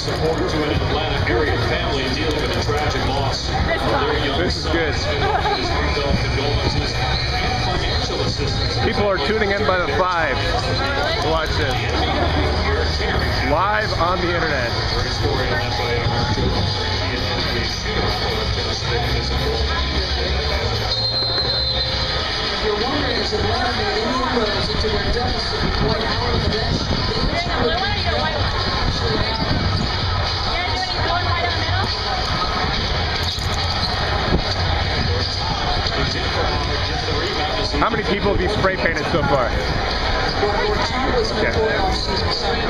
support this is good. People are tuning in by the five to watch this. Live on the internet. How many people have you spray painted so far? Well,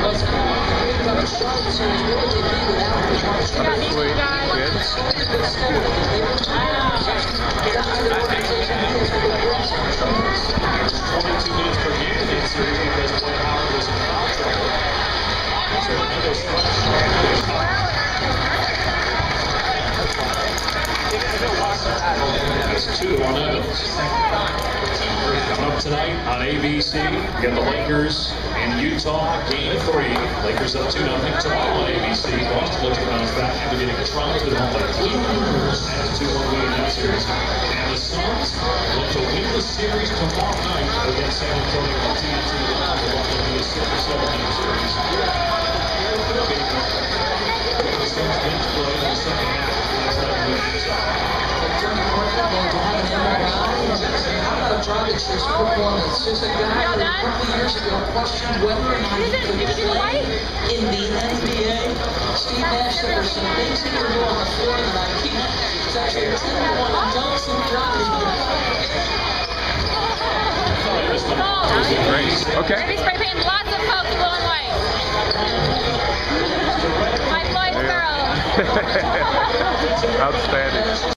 That's two on Evans. Coming up tonight on ABC, we got the Lakers in Utah, game three. Lakers up 2 nothing tomorrow on ABC. Boston looks to bounce back after getting trumped at home by Cleveland. Has 2 1 lead in that series. And the Suns look to win the series tomorrow night against San Antonio on TNT Live. They're going to be a 6-7 game series. How about performance? Just a guy who a couple years ago questioned whether or not he could you do the white? play in the NBA. Steve Nash said there's some things he can do on the floor that I can't. It's actually 10 to 1 dunks and drives. Gold. Okay. Maybe spray paint lots of folks blue and white. My boy girl. Outstanding.